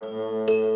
Música